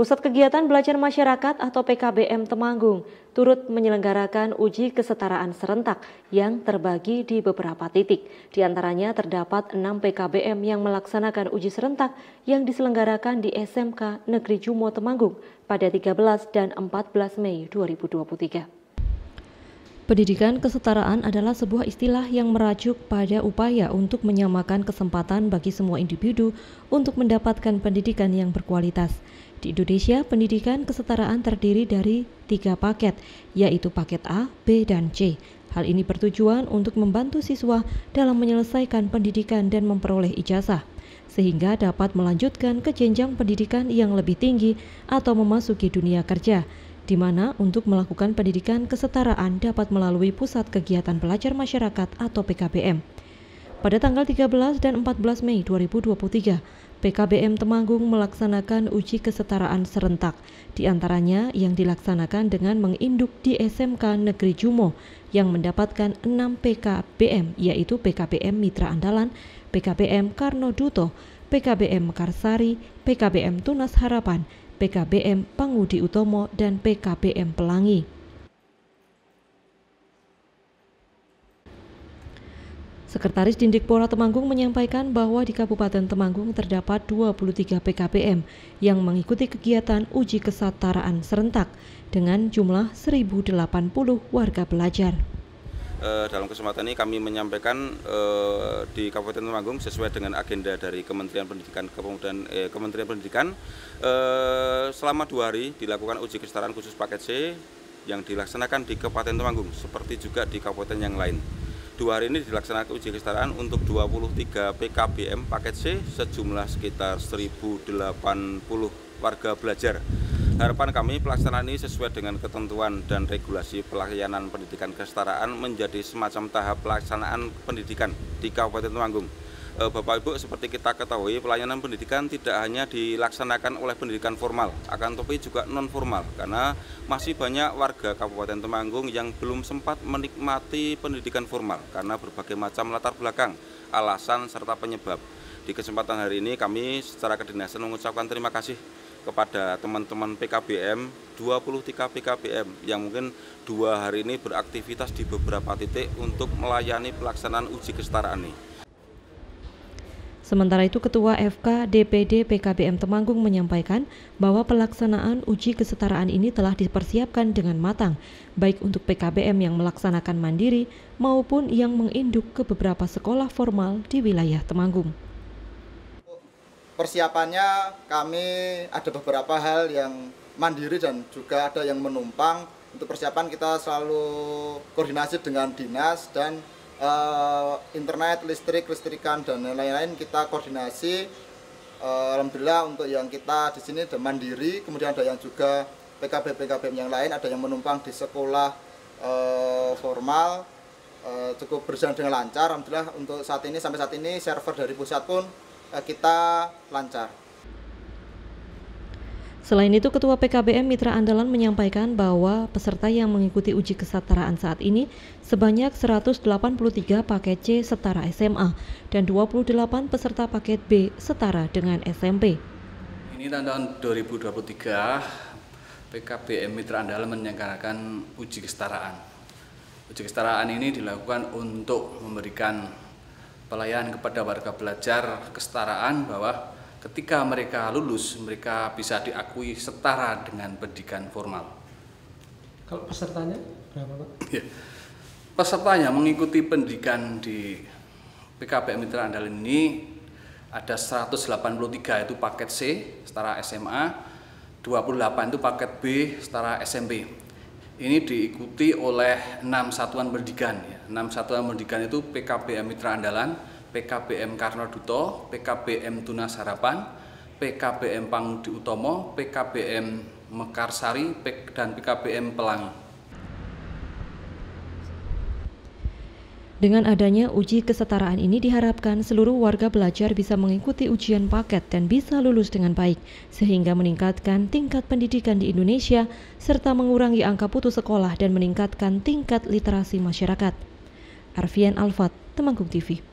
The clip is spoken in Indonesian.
Pusat Kegiatan Belajar Masyarakat atau PKBM Temanggung turut menyelenggarakan uji kesetaraan serentak yang terbagi di beberapa titik. Di antaranya terdapat 6 PKBM yang melaksanakan uji serentak yang diselenggarakan di SMK Negeri Jumo Temanggung pada 13 dan 14 Mei 2023. Pendidikan kesetaraan adalah sebuah istilah yang merajuk pada upaya untuk menyamakan kesempatan bagi semua individu untuk mendapatkan pendidikan yang berkualitas. Di Indonesia, pendidikan kesetaraan terdiri dari tiga paket, yaitu paket A, B, dan C. Hal ini bertujuan untuk membantu siswa dalam menyelesaikan pendidikan dan memperoleh ijazah, sehingga dapat melanjutkan ke jenjang pendidikan yang lebih tinggi atau memasuki dunia kerja di mana untuk melakukan pendidikan kesetaraan dapat melalui Pusat Kegiatan Belajar Masyarakat atau PKBM. Pada tanggal 13 dan 14 Mei 2023, PKBM Temanggung melaksanakan uji kesetaraan serentak, di antaranya yang dilaksanakan dengan menginduk di SMK Negeri Jumo yang mendapatkan 6 PKBM yaitu PKBM Mitra Andalan, PKBM Karno Duto, PKBM Mekarsari, PKBM Tunas Harapan, PKBM Pangudi Utomo, dan PKBM Pelangi. Sekretaris Dindikpora Temanggung menyampaikan bahwa di Kabupaten Temanggung terdapat 23 PKBM yang mengikuti kegiatan uji kesetaraan serentak dengan jumlah 1080 warga belajar dalam kesempatan ini kami menyampaikan eh, di Kabupaten Temanggung sesuai dengan agenda dari Kementerian Pendidikan Kepemudaan eh, Kementerian Pendidikan eh, selama dua hari dilakukan uji kesetaraan khusus paket C yang dilaksanakan di Kabupaten Temanggung seperti juga di kabupaten yang lain. Dua hari ini dilaksanakan uji kesetaraan untuk 23 PKBM paket C sejumlah sekitar 1080 warga belajar Harapan kami pelaksanaan ini sesuai dengan ketentuan dan regulasi pelayanan pendidikan kesetaraan menjadi semacam tahap pelaksanaan pendidikan di Kabupaten Temanggung. Eh, Bapak Ibu seperti kita ketahui pelayanan pendidikan tidak hanya dilaksanakan oleh pendidikan formal, akan tetapi juga non formal karena masih banyak warga Kabupaten Temanggung yang belum sempat menikmati pendidikan formal karena berbagai macam latar belakang, alasan serta penyebab. Di kesempatan hari ini kami secara kedinasan mengucapkan terima kasih kepada teman-teman PKBM 23 PKBM yang mungkin dua hari ini beraktivitas di beberapa titik untuk melayani pelaksanaan uji kesetaraan ini. Sementara itu Ketua FK DPD PKBM Temanggung menyampaikan bahwa pelaksanaan uji kesetaraan ini telah dipersiapkan dengan matang, baik untuk PKBM yang melaksanakan mandiri maupun yang menginduk ke beberapa sekolah formal di wilayah Temanggung persiapannya kami ada beberapa hal yang mandiri dan juga ada yang menumpang. Untuk persiapan kita selalu koordinasi dengan dinas dan uh, internet, listrik, listrikan dan lain-lain kita koordinasi. Uh, Alhamdulillah untuk yang kita di sini ada mandiri, kemudian ada yang juga PKB PKB yang lain, ada yang menumpang di sekolah uh, formal cukup berjalan dengan lancar. Alhamdulillah untuk saat ini sampai saat ini server dari pusat pun kita lancar. Selain itu, Ketua PKBM Mitra Andalan menyampaikan bahwa peserta yang mengikuti uji kesetaraan saat ini sebanyak 183 paket C setara SMA dan 28 peserta paket B setara dengan SMP. Ini tahun 2023 PKBM Mitra Andalan menyelenggarakan uji kesetaraan. Uji kesetaraan ini dilakukan untuk memberikan pelayanan kepada warga belajar kesetaraan bahwa ketika mereka lulus mereka bisa diakui setara dengan pendidikan formal. Kalau pesertanya berapa Pak? Ya. Pesertanya mengikuti pendidikan di PKB Mitra Andalin ini ada 183 itu paket C setara SMA, 28 itu paket B setara SMP. Ini diikuti oleh enam satuan pendidikan ya. 6 satuan pendidikan itu PKBM Mitra Andalan, PKBM Karno Duto, PKBM Tunas Harapan, PKBM Pangudi Utomo, PKBM Mekarsari, dan PKBM Pelangi. Dengan adanya uji kesetaraan ini diharapkan seluruh warga belajar bisa mengikuti ujian paket dan bisa lulus dengan baik, sehingga meningkatkan tingkat pendidikan di Indonesia serta mengurangi angka putus sekolah dan meningkatkan tingkat literasi masyarakat. Arfian Alfat, Temanggung TV.